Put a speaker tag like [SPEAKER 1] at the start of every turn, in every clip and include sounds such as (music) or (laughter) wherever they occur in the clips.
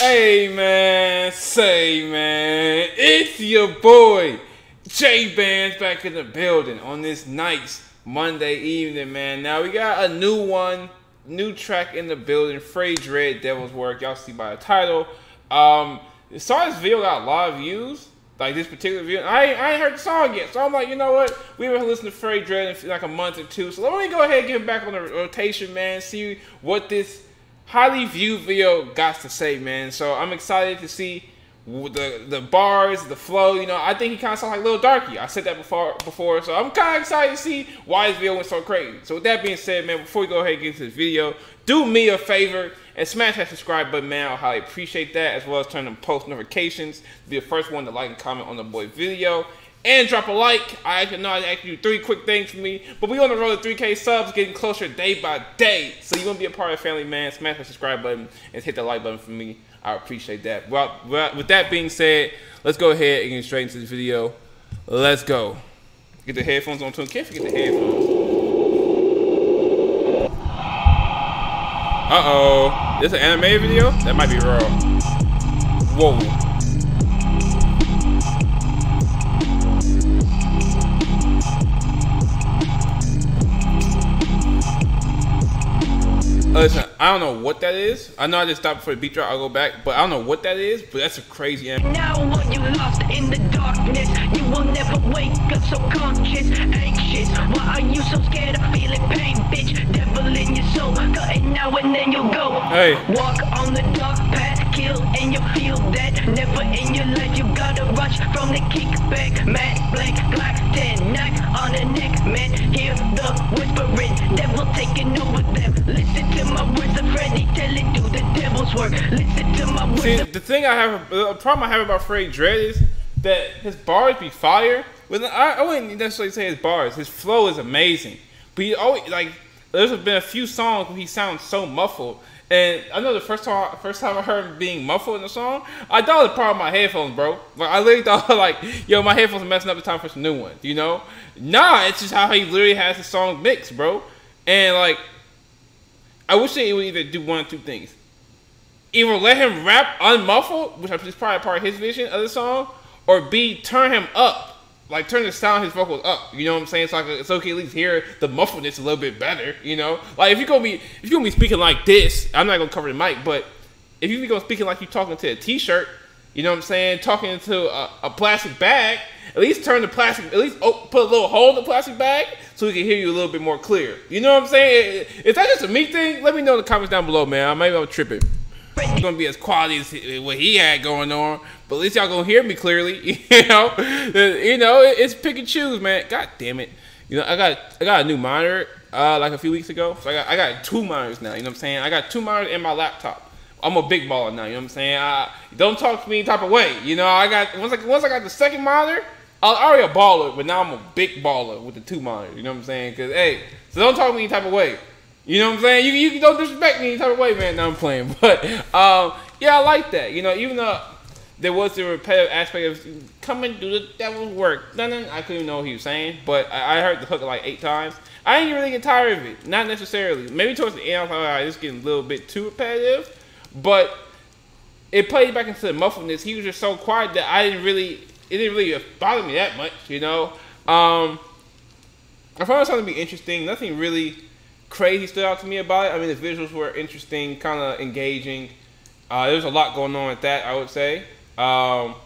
[SPEAKER 1] Hey man, say man, it's your boy JayBandz back in the building on this nice Monday evening, man. Now we got a new one, new track in the building, Freddie Dredd Devil's Work. Y'all see by the title. Um, saw this video got a lot of views, like this particular video. I ain't, I ain't heard the song yet, so I'm like, you know what? We haven't listened to Freddie Dredd in like a month or two, so let me go ahead and get back on the rotation, man. See what this highly viewed video got to say, man. So I'm excited to see the the bars, the flow. You know, I think he kind of sounds like Lil Darkie. I said that before, before. So I'm kind of excited to see why his video went so crazy. So with that being said, man, before we go ahead and get into this video, do me a favor and smash that subscribe button, man. I highly appreciate that, as well as turn on post notifications be the first one to like and comment on the boy video and drop a like. I know I asked you three quick things for me, but we on the road to 3K subs, getting closer day by day. So you want to be a part of the family, man? Smash the subscribe button and hit the like button for me. I appreciate that. Well, with that being said, let's go ahead and get straight into this video. Let's go. Get the headphones on too. Can't forget the headphones. Uh oh. This an anime video? That might be wrong. Whoa. Listen, I don't know what that is. I know I just stopped for the beat drop. I'll go back, but I don't know what that is. But that's a crazy.
[SPEAKER 2] Now what you lost in the darkness, you will never wake up so conscious, anxious. Why are you so scared of feeling pain, bitch? Devil in your soul, cutting now and then you'll go.
[SPEAKER 1] Hey.
[SPEAKER 2] Walk on the dark path, kill and you feel that. Never in your life you gotta rush from the kickback. Matt blank, black, ten, knife on the neck, man. Hear the whispering, devil taking over them. Listen to my words of Freddy, tell it do the devil's work. Listen to my words.
[SPEAKER 1] See, the thing I have, the problem I have about Freddie Dredd is that his bars be fire. Well, I, I wouldn't necessarily say his bars. His flow is amazing, but he always like. There's been a few songs where he sounds so muffled. And I know the first time, first time I heard him being muffled in the song, I thought it was probably my headphones, bro. Like I literally thought, (laughs) like, yo, my headphones are messing up. the time for some new ones, you know? Nah, it's just how he literally has the song mixed, bro. And like, I wish they would either do one or two things. Either let him rap unmuffled, which is probably part of his vision of the song, or B, turn him up. Like turn the sound his vocals up. You know what I'm saying? So I can, so I can at least hear the muffledness a little bit better. You know, like if you're gonna be if you're gonna be speaking like this, I'm not gonna cover the mic, but if you're gonna be speaking like you're talking to a t-shirt, you know what I'm saying? Talking to a, a plastic bag, at least turn the plastic, at least oh, put a little hole in the plastic bag so we can hear you a little bit more clear. You know what I'm saying? Is that just a me thing? Let me know in the comments down below, man. Maybe I'm tripping. It's gonna be as quality as what he had going on, but at least y'all gonna hear me clearly. (laughs) You know, you know, it's pick and choose, man. God damn it. You know, I got I got a new monitor uh, like a few weeks ago. So I got I got two monitors now. You know what I'm saying? I got two monitors in my laptop. I'm a big baller now. You know what I'm saying? I, don't talk to me type of way. You know, I got once I once I got the second monitor, I was already a baller, but now I'm a big baller with the two monitors. You know what I'm saying? Cause hey, so don't talk to me type of way. You know what I'm saying? You you don't disrespect me any type of way, man. Now I'm playing, (laughs) but um, yeah, I like that. You know, even though there was the repetitive aspect of come and do the devil's work. Nothing. I couldn't even know what he was saying, but I, heard the hook like eight times. I didn't really get tired of it. Not necessarily. Maybe towards the end, I was like, all right, is getting a little bit too repetitive. But it played back into the muffledness. He was just so quiet that I didn't really, it didn't really bother me that much, you know. Um, I found something to be interesting. Nothing really crazy stood out to me about it. I mean, the visuals were interesting, kind of engaging. Uh, there was a lot going on with that, I would say. Um,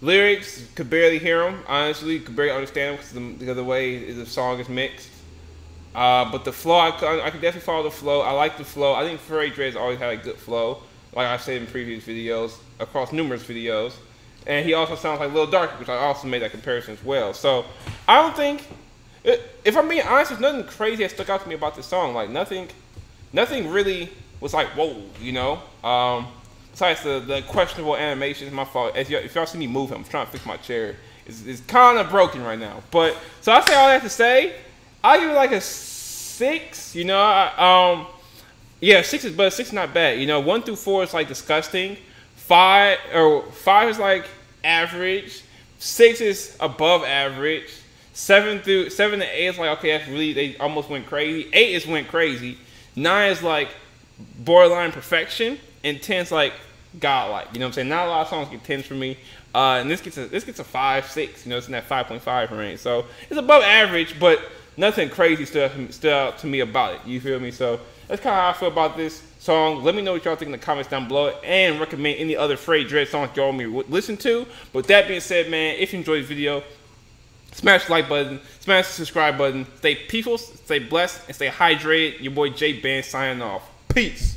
[SPEAKER 1] lyrics could barely hear them. Honestly, could barely understand them because the, the way the song is mixed. Uh, but the flow, I, I can definitely follow the flow. I like the flow. I think Freddie Dredd's always had a good flow, like I've said in previous videos, across numerous videos. And he also sounds like Lil Dark, which I also made that comparison as well. So I don't think, if I'm being honest, there's nothing crazy that stuck out to me about this song. Like nothing, nothing really was like whoa, you know. Um, besides the, the questionable animation, my fault. As if y'all see me move, I'm trying to fix my chair. It's, it's kind of broken right now. But so I say all that to say, I give it like a six. You know, I, um, yeah, six is but six is not bad. You know, one through four is like disgusting. Five or five is like average. Six is above average. Seven through seven to eight is like okay, that's really they almost went crazy. Eight is went crazy. Nine is like borderline perfection, and ten is like godlike. You know what I'm saying? Not a lot of songs get tens for me. Uh, and this gets a this gets a five six. You know, it's in that five point five range. So it's above average, but nothing crazy out, stood out to me about it. You feel me? So that's kind of how I feel about this song. Let me know what y'all think in the comments down below, and recommend any other Freddie Dredd songs y'all want me to listen to. But that being said, man, if you enjoyed the video, smash the like button, smash the subscribe button. Stay peaceful, stay blessed, and stay hydrated. Your boy J Band signing off. Peace.